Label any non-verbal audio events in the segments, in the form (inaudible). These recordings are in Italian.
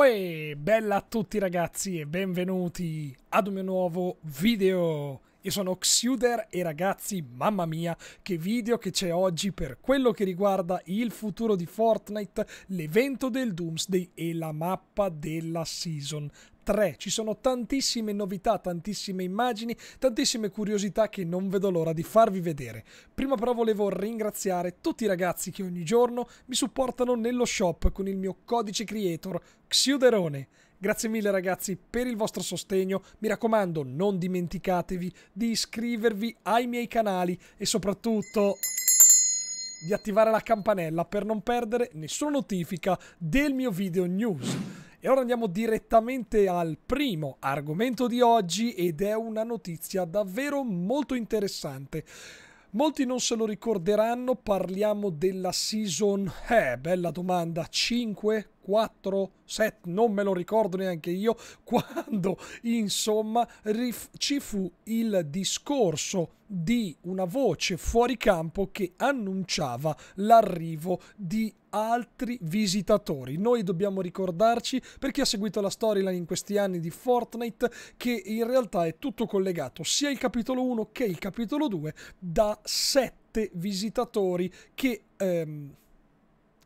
Uè, bella a tutti ragazzi e benvenuti ad un mio nuovo video. Io sono Xuder e ragazzi, mamma mia, che video che c'è oggi per quello che riguarda il futuro di Fortnite, l'evento del Doomsday e la mappa della Season 3. Ci sono tantissime novità, tantissime immagini, tantissime curiosità che non vedo l'ora di farvi vedere. Prima però volevo ringraziare tutti i ragazzi che ogni giorno mi supportano nello shop con il mio codice creator Xiuderone. Grazie mille ragazzi per il vostro sostegno, mi raccomando non dimenticatevi di iscrivervi ai miei canali e soprattutto di attivare la campanella per non perdere nessuna notifica del mio video news. E ora andiamo direttamente al primo argomento di oggi ed è una notizia davvero molto interessante. Molti non se lo ricorderanno, parliamo della season, eh, bella domanda, 5, 4, 7, non me lo ricordo neanche io, (laughs) quando insomma ci fu il discorso di una voce fuori campo che annunciava l'arrivo di altri visitatori. Noi dobbiamo ricordarci, per chi ha seguito la storyline in questi anni di Fortnite, che in realtà è tutto collegato, sia il capitolo 1 che il capitolo 2, da 7 visitatori che... Ehm,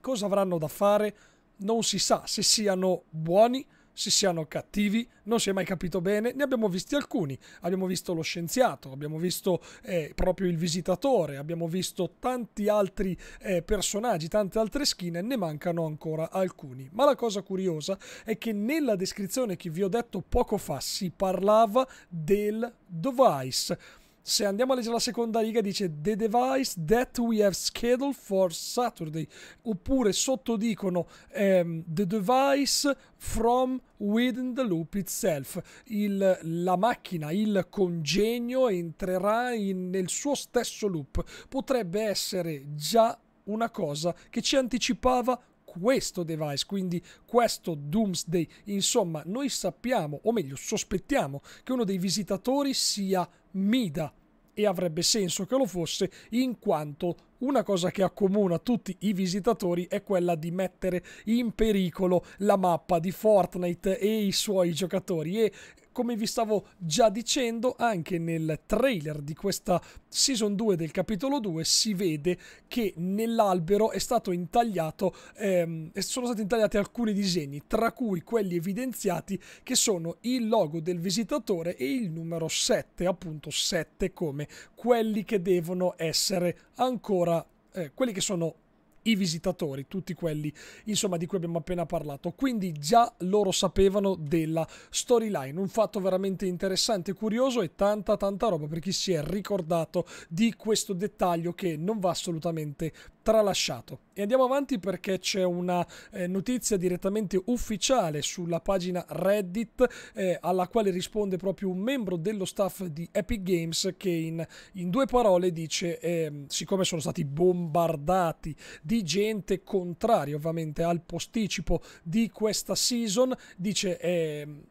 cosa avranno da fare? non si sa se siano buoni, se siano cattivi, non si è mai capito bene, ne abbiamo visti alcuni, abbiamo visto lo scienziato, abbiamo visto eh, proprio il visitatore, abbiamo visto tanti altri eh, personaggi, tante altre skin ne mancano ancora alcuni. Ma la cosa curiosa è che nella descrizione che vi ho detto poco fa si parlava del device se andiamo a leggere la seconda riga dice The device that we have scheduled for Saturday. Oppure sotto dicono um, The device from within the loop itself. Il, la macchina, il congegno entrerà in, nel suo stesso loop. Potrebbe essere già una cosa che ci anticipava questo device, quindi questo Doomsday. Insomma, noi sappiamo, o meglio, sospettiamo che uno dei visitatori sia Mida e avrebbe senso che lo fosse in quanto una cosa che accomuna tutti i visitatori è quella di mettere in pericolo la mappa di Fortnite e i suoi giocatori. E come vi stavo già dicendo, anche nel trailer di questa season 2 del capitolo 2 si vede che nell'albero è stato intagliato, ehm, sono stati intagliati alcuni disegni, tra cui quelli evidenziati che sono il logo del visitatore e il numero 7, appunto 7 come quelli che devono essere ancora, eh, quelli che sono i visitatori, tutti quelli insomma di cui abbiamo appena parlato. Quindi già loro sapevano della storyline, un fatto veramente interessante curioso e tanta tanta roba per chi si è ricordato di questo dettaglio che non va assolutamente tralasciato. E andiamo avanti perché c'è una eh, notizia direttamente ufficiale sulla pagina Reddit eh, alla quale risponde proprio un membro dello staff di Epic Games che in, in due parole dice, eh, siccome sono stati bombardati di gente contraria ovviamente al posticipo di questa season, dice ehm,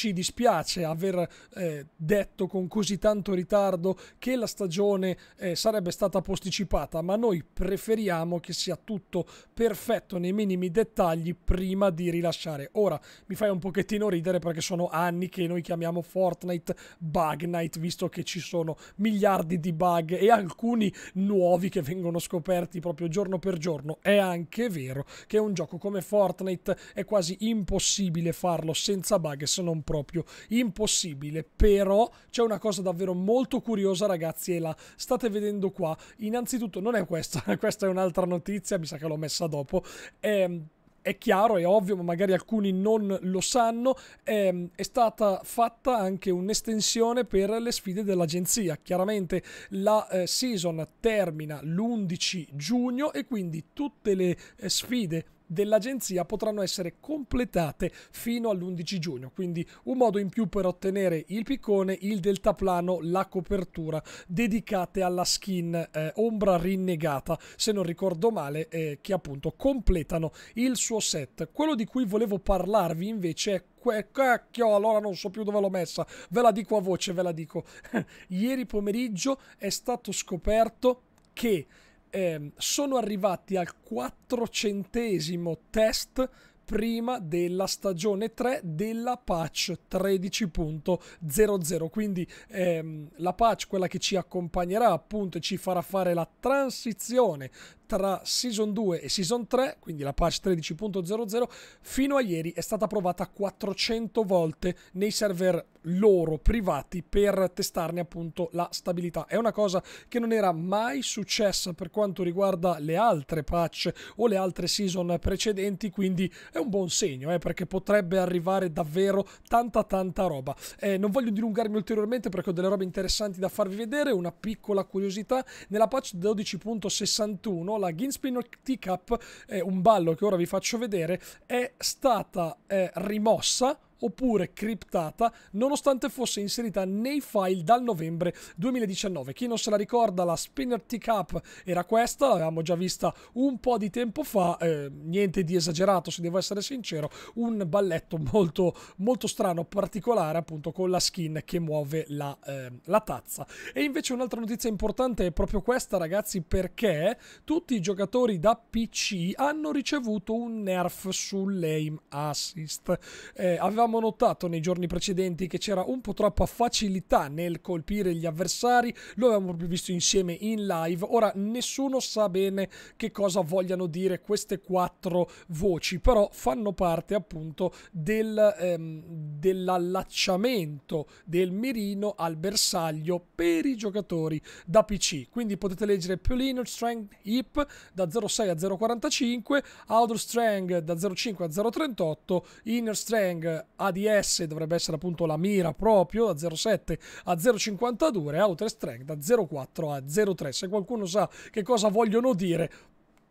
ci dispiace aver eh, detto con così tanto ritardo che la stagione eh, sarebbe stata posticipata, ma noi preferiamo che sia tutto perfetto nei minimi dettagli prima di rilasciare. Ora mi fai un pochettino ridere perché sono anni che noi chiamiamo Fortnite Bug Night, visto che ci sono miliardi di bug e alcuni nuovi che vengono scoperti proprio giorno per giorno. È anche vero che un gioco come Fortnite è quasi impossibile farlo senza bug se non proprio impossibile. Però c'è una cosa davvero molto curiosa, ragazzi, e la state vedendo qua. Innanzitutto, non è questa, (laughs) questa è un'altra notizia, mi sa che l'ho messa dopo. Ehm è chiaro, è ovvio, ma magari alcuni non lo sanno, è, è, stata fatta anche un'estensione per le sfide dell'agenzia. Chiaramente la eh, season termina l'11 giugno e quindi tutte le eh, sfide dell'agenzia potranno essere completate fino all'11 giugno, quindi un modo in più per ottenere il piccone, il deltaplano, la copertura dedicate alla skin eh, ombra rinnegata, se non ricordo male, eh, che appunto completano il suo set. Quello di cui volevo parlarvi invece è cacchio, allora non so più dove l'ho messa, ve la dico a voce, ve la dico. (laughs) Ieri pomeriggio è stato scoperto che eh, sono arrivati al quattrocentesimo test prima della stagione 3 della patch 13.00 quindi ehm, la patch quella che ci accompagnerà appunto e ci farà fare la transizione tra Season 2 e Season 3, quindi la patch 13.00, fino a ieri è stata provata 400 volte nei server loro privati per testarne appunto la stabilità. È una cosa che non era mai successa per quanto riguarda le altre patch o le altre season precedenti, quindi è un buon segno, eh, perché potrebbe arrivare davvero tanta tanta roba. Eh, non voglio dilungarmi ulteriormente perché ho delle robe interessanti da farvi vedere, una piccola curiosità, nella patch 12.61 la Ginspinner Teacup, eh, un ballo che ora vi faccio vedere, è stata eh, rimossa oppure criptata nonostante fosse inserita nei file dal novembre 2019. Chi non se la ricorda, la Spinner Teacup era questa, l'avevamo già vista un po' di tempo fa, eh, niente di esagerato se devo essere sincero, un balletto molto, molto strano, particolare appunto con la skin che muove la, eh, la tazza. E invece un'altra notizia importante è proprio questa ragazzi perché tutti i giocatori da PC hanno ricevuto un nerf sull'aim assist. Eh, avevamo avevamo notato nei giorni precedenti che c'era un po' troppa facilità nel colpire gli avversari, lo avevamo visto insieme in live, ora nessuno sa bene che cosa vogliano dire queste quattro voci, però fanno parte appunto del, ehm, dell'allacciamento del mirino al bersaglio per i giocatori da PC, quindi potete leggere più Strength Hip da 0,6 a 0,45, Outer Strength da 0,5 a 0,38, Inner Strength ADS dovrebbe essere appunto la mira proprio da 0,7 a 0,52 e Outer Strength da 0,4 a 0,3. Se qualcuno sa che cosa vogliono dire,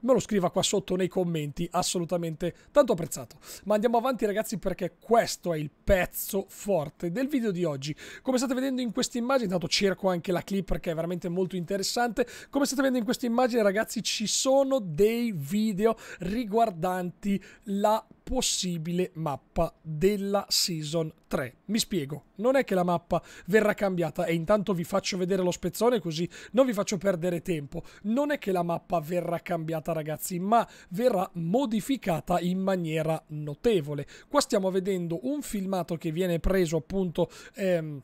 me lo scriva qua sotto nei commenti, assolutamente tanto apprezzato. Ma andiamo avanti ragazzi perché questo è il pezzo forte del video di oggi. Come state vedendo in questa immagine, intanto cerco anche la clip perché è veramente molto interessante, come state vedendo in questa immagine ragazzi ci sono dei video riguardanti la possibile mappa della Season 3. Mi spiego, non è che la mappa verrà cambiata e intanto vi faccio vedere lo spezzone così non vi faccio perdere tempo. Non è che la mappa verrà cambiata ragazzi, ma verrà modificata in maniera notevole. Qua stiamo vedendo un filmato che viene preso appunto... Ehm,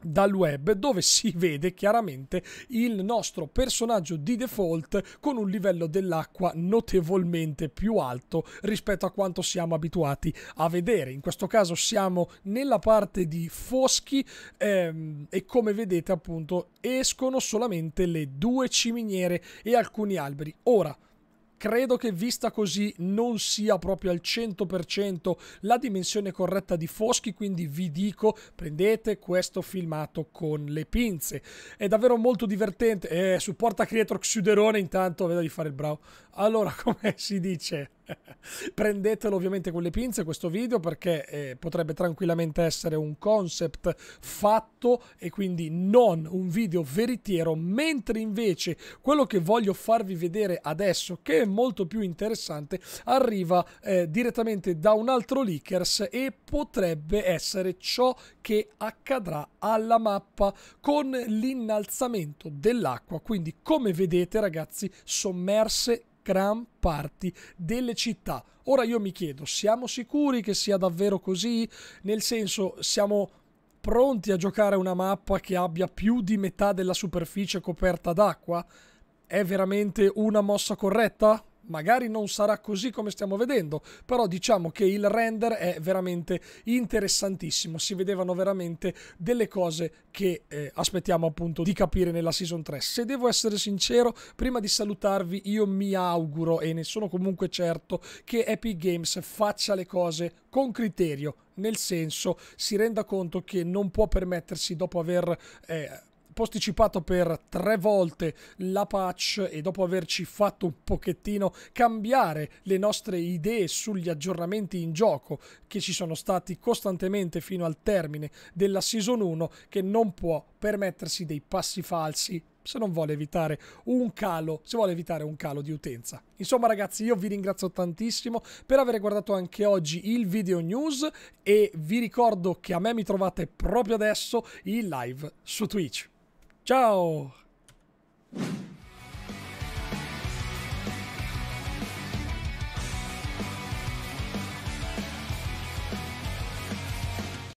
dal web dove si (laughs) vede chiaramente il nostro personaggio di default con un livello dell'acqua notevolmente più alto rispetto a quanto siamo abituati a vedere. In questo caso siamo nella parte di foschi ehm, e come vedete appunto escono solamente le due ciminiere e alcuni alberi. Ora, credo che vista così non sia proprio al 100% la dimensione corretta di Foschi, quindi vi dico prendete questo filmato con le pinze. È davvero molto divertente. Eh, supporta creator Xuderone intanto, vedo di fare il bravo. Allora, (laughs) come si dice? (laughs) Prendetelo ovviamente con le pinze questo video perché eh, potrebbe tranquillamente essere un concept fatto e quindi non un video veritiero, mentre invece quello che voglio farvi vedere adesso, che è molto più interessante, arriva eh, direttamente da un altro leakers e potrebbe essere ciò che accadrà alla mappa con l'innalzamento dell'acqua. Quindi come vedete ragazzi, sommerse gran parti delle città. Ora io mi chiedo, siamo sicuri che sia davvero così? Nel senso, siamo pronti a giocare una mappa che abbia più di metà della superficie coperta d'acqua? È veramente una mossa corretta? Magari non sarà così come stiamo vedendo, però diciamo che il render è veramente interessantissimo, si vedevano veramente delle cose che eh, aspettiamo appunto di capire nella season 3. Se devo essere sincero, prima di salutarvi io mi auguro e ne sono comunque certo che Epic Games faccia le cose con criterio, nel senso si renda conto che non può permettersi dopo aver eh, posticipato per tre volte la patch e dopo averci fatto un pochettino cambiare le nostre idee sugli aggiornamenti in gioco che ci sono stati costantemente fino al termine della season 1 che non può permettersi dei passi falsi se non vuole evitare un calo, se vuole evitare un calo di utenza. Insomma ragazzi io vi ringrazio tantissimo per aver guardato anche oggi il video news e vi ricordo che a me mi trovate proprio adesso in live su Twitch. Ciao!